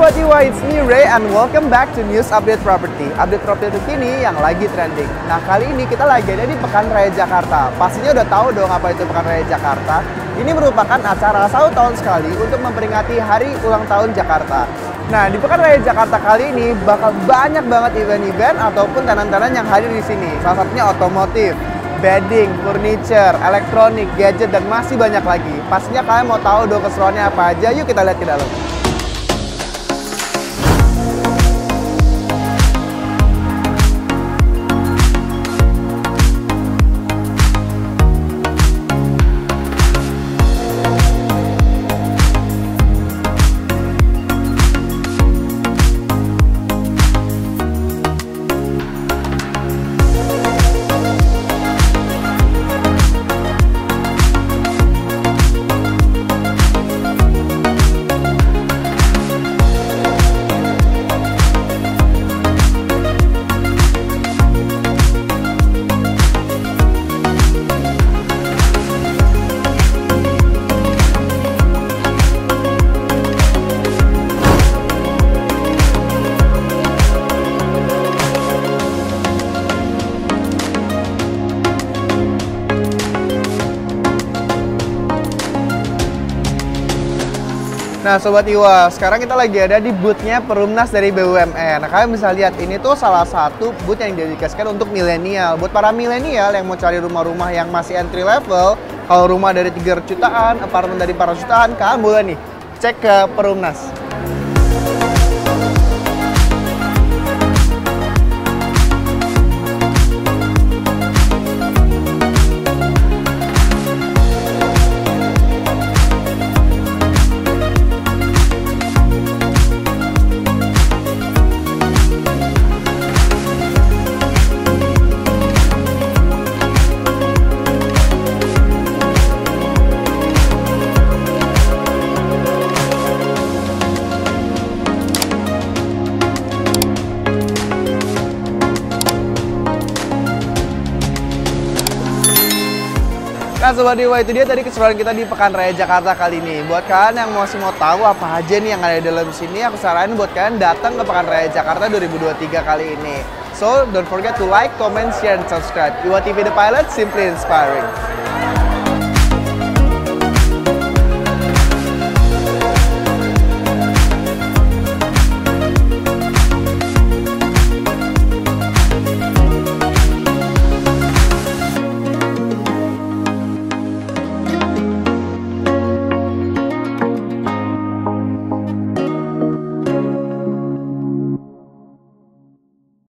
Iwa, it's me Ray and welcome back to News Update Property. Update property terkini yang lagi trending. Nah kali ini kita lagi ada di Pekan Raya Jakarta. Pastinya udah tahu dong apa itu Pekan Raya Jakarta. Ini merupakan acara satu tahun sekali untuk memperingati Hari Ulang Tahun Jakarta. Nah di Pekan Raya Jakarta kali ini bakal banyak banget event-event ataupun tenan-tenan yang hadir di sini. Salah satunya otomotif, bedding, furniture, elektronik, gadget, dan masih banyak lagi. Pastinya kalian mau tahu dong keseruannya apa aja, yuk kita lihat ke dalam. Nah Sobat Iwa, sekarang kita lagi ada di boothnya Perumnas dari BUMN. Nah kalian bisa lihat ini tuh salah satu booth yang didedikasikan untuk milenial. Buat para milenial yang mau cari rumah-rumah yang masih entry level, kalau rumah dari 3 jutaan, apartemen dari 400 jutaan, kalian boleh nih cek ke Perumnas. Nah Sobat Dewa itu dia tadi keseruan kita di Pekan Raya Jakarta kali ini. Buat kalian yang masih mau tahu apa aja nih yang ada di dalam sini, aku saranin buat kalian datang ke Pekan Raya Jakarta 2023 kali ini. So don't forget to like, comment, share, and subscribe. Iwa TV The Pilot, simply inspiring.